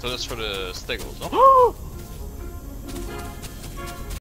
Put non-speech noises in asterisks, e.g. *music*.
So that's for the Stegos, *gasps* no? *gasps*